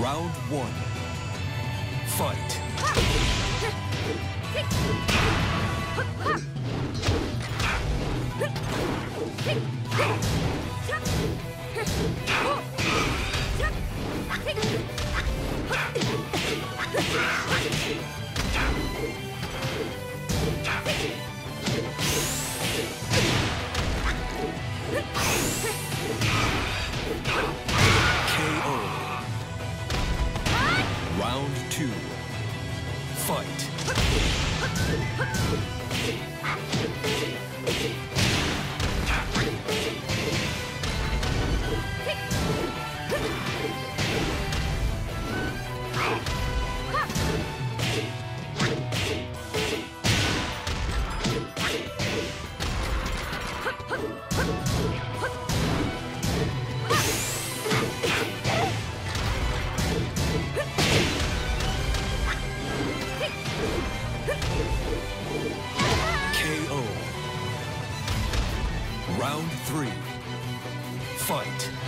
Round one. Fight. Round two. Fight.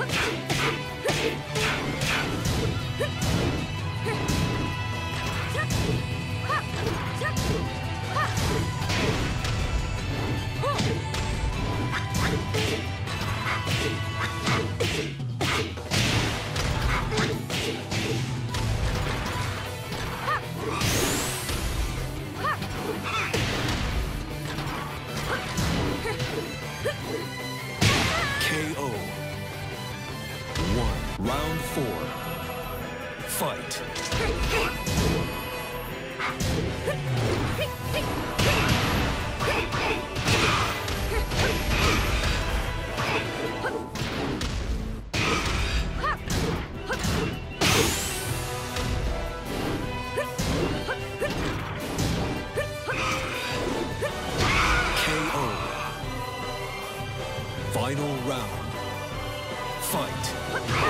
あっ Round four. Fight. final round. Fight.